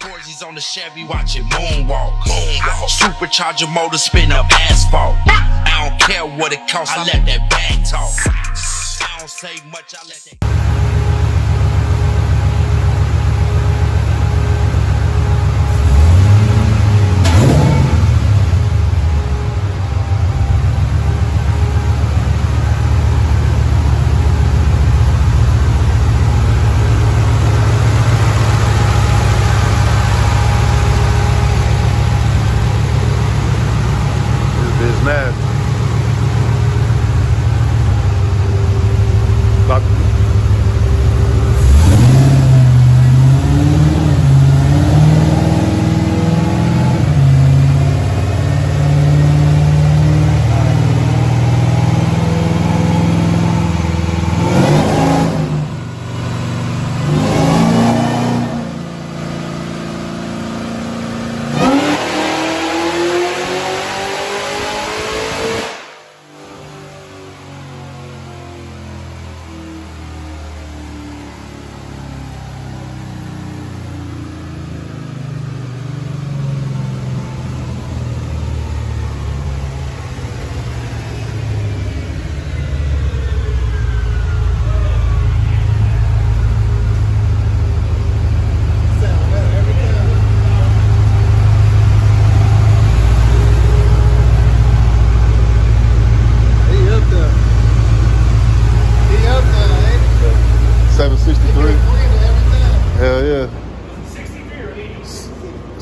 Forzies on the Chevy, watching moonwalk. moonwalk. Supercharger motor spin up asphalt. I don't care what it costs, I let that bag talk. I don't say much, I let that.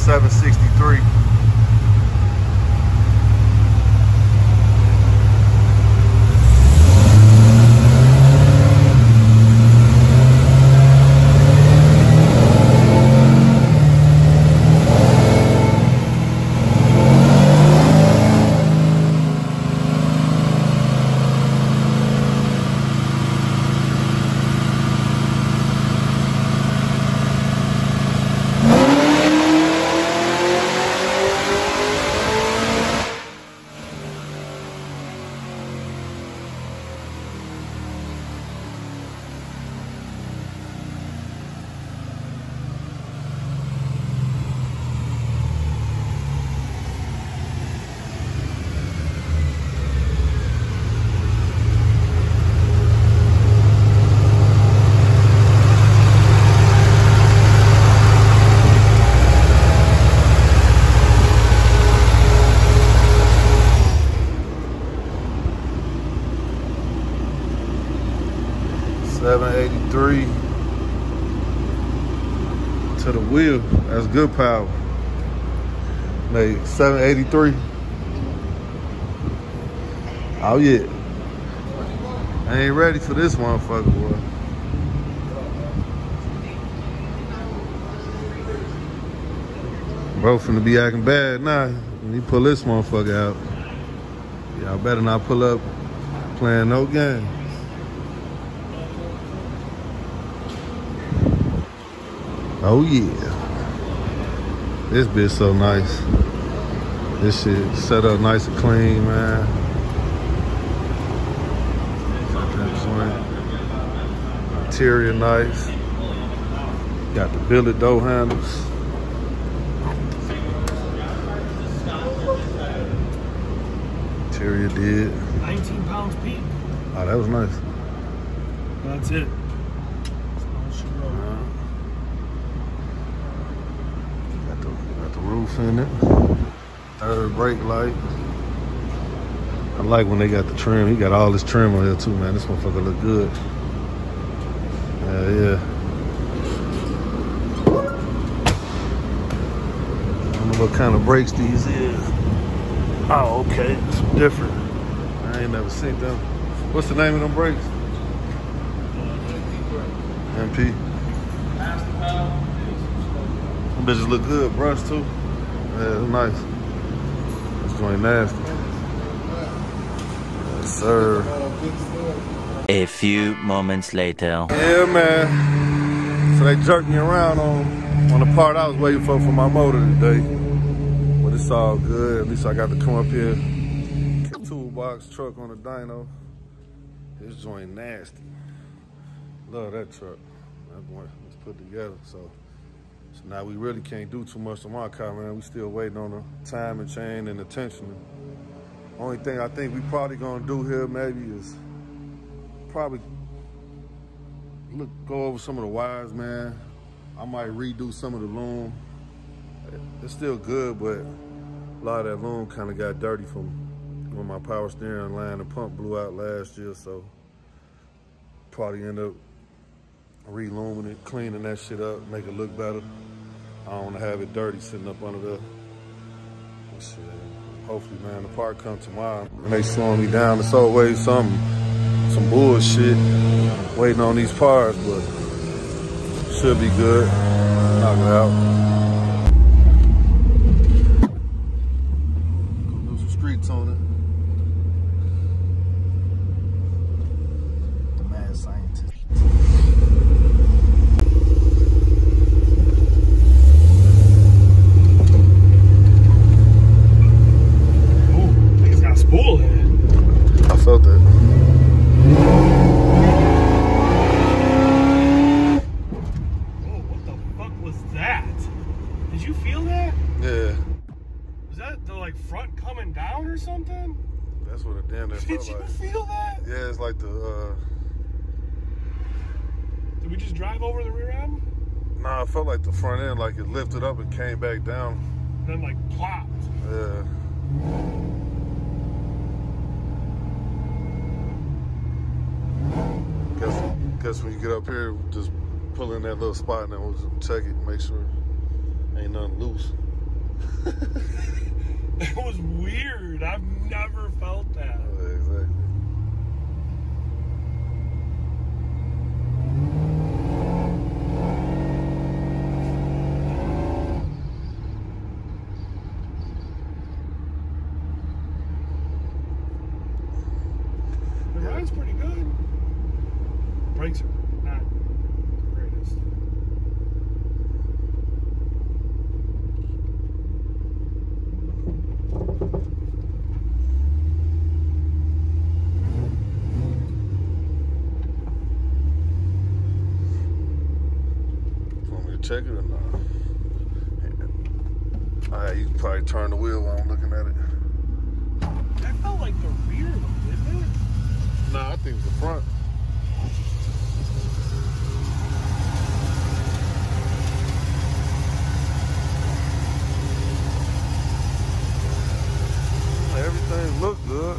763. Seven eighty three to the wheel. That's good power. Eighty three. Oh yeah. I ain't ready for this motherfucker, boy. Bro finna be acting bad now. When he pull this motherfucker out. Y'all better not pull up playing no games. Oh yeah. This bitch so nice. This shit set up nice and clean, man. Interior nice. Got the billet door handles. Interior did. 19 pounds peak. Oh, that was nice. That's it. That's all she wrote. Got the, got the roof in it. Third brake light. I like when they got the trim. He got all this trim on here too, man. This motherfucker look good. Yeah, yeah. I don't know what kind of brakes these is. Oh, okay. It's different. I ain't never seen them. What's the name of them brakes? MP. Them bitches look good, brush too. Uh, yeah, it's nice. This joint nasty. Yes, sir. A few moments later. Yeah, man. So they jerked me around on on the part I was waiting for for my motor today. But it's all good. At least I got to come up here. Toolbox truck on the dyno. This joint nasty. Love that truck. That boy was put together. So, so now we really can't do too much on my car, man. We still waiting on the timing chain and the tensioner. Only thing I think we probably gonna do here maybe is probably look go over some of the wires, man. I might redo some of the loom. It's still good, but a lot of that loom kind of got dirty from when my power steering line and pump blew out last year, so probably end up re-looming it, cleaning that shit up, make it look better. I don't want to have it dirty sitting up under there. Hopefully, man, the part come tomorrow. And they slowing me down. It's always something, some bullshit waiting on these parts, but should be good. Knock it out. Go do some streets on it. The mad scientist. Ooh, I think it's got a spool in it. I felt that. Oh, what the fuck was that? Did you feel that? Yeah, Was that the like front coming down or something? that's what it damn near Did you like. feel that? Yeah, it's like the, uh, Did we just drive over the rear end? nah, it felt like the front end, like it lifted up and came back down. Then like plopped. Yeah. Guess, guess when you get up here, just pull in that little spot and we'll just check it, make sure ain't nothing loose. That was weird. I've never felt that. Yeah, exactly. The ride's pretty good. Brakes are not the greatest. Want me to check it or not? Alright, you can probably turn the wheel while I'm looking at it. That felt like the rear though, didn't it? Nah, I think it's the front. Everything look good.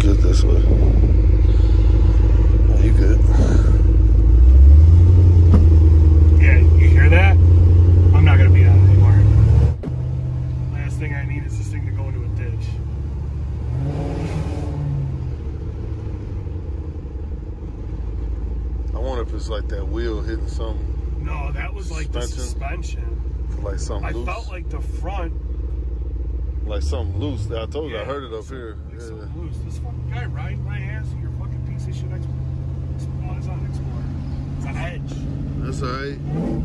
Good this way. Oh, you good? Yeah, you hear that? I'm not gonna be on it anymore. Last thing I need is this thing to go into a ditch. I wonder if it's like that wheel hitting something, No, that was like the Suspension? suspension. like something I loose. felt like the front, like something loose. I told you, I heard it up here. like Yeah. something loose. This fucking guy riding my ass your fucking piece of shit Explorer. It's an Explorer. It's an Edge. That's all right.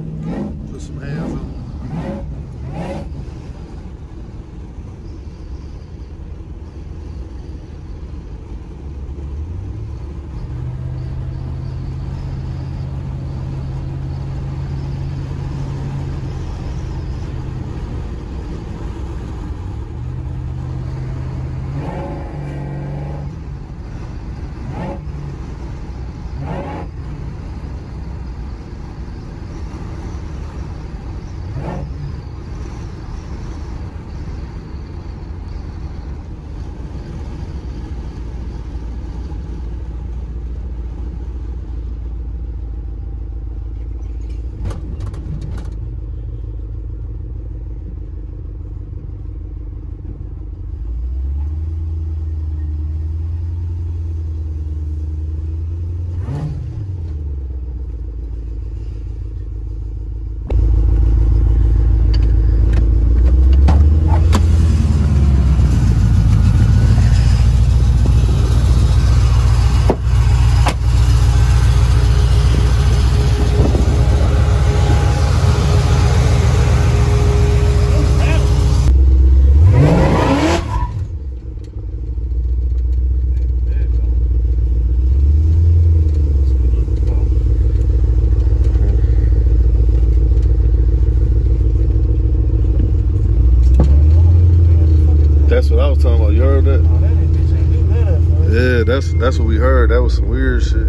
That's what I was talking about. You heard that? Oh, that bitch ain't do that at first. Yeah, that's that's what we heard. That was some weird shit.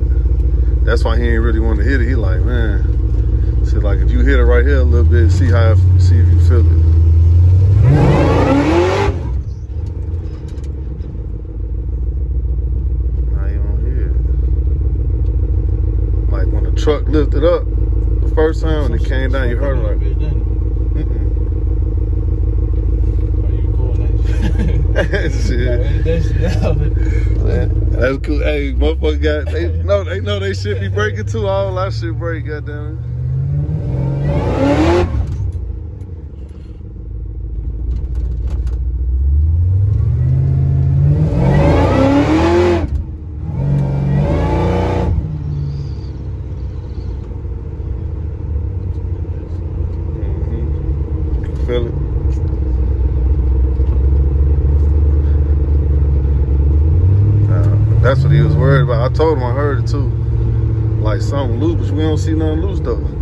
That's why he ain't really want to hit it. He like, man, see, like if you hit it right here a little bit, see how, see if you feel it. Now you don't hear it. Like when the truck lifted up the first time and it came down, you heard it like, Bitch, didn't mm-mm. it? Are you recording that shit? shit. That shit out. That's cool. Hey, motherfucker got they know they know they should be breaking too. All our shit break, goddamn it. Mhm. Feel it. Uh, that's what he was worried about. I told him I heard it too. Like something loose, but we don't see nothing loose though.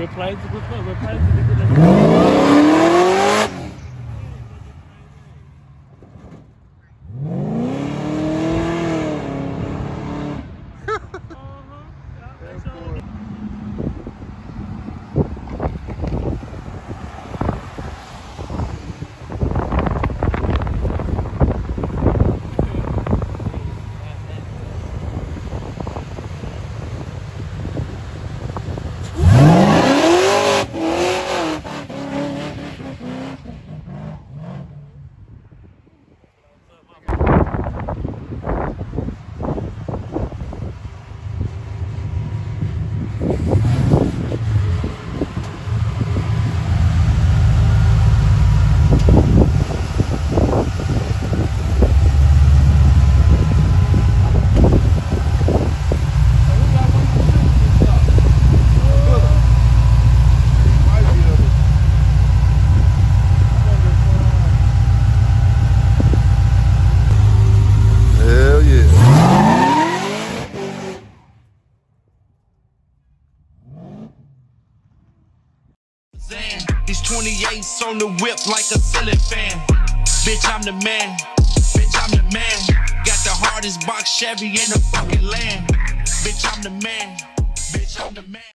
Replace it, replace replace it. 28s on the whip like a ceiling fan. Bitch, I'm the man. Bitch, I'm the man. Got the hardest box Chevy in the fucking land. Bitch, I'm the man. Bitch, I'm the man.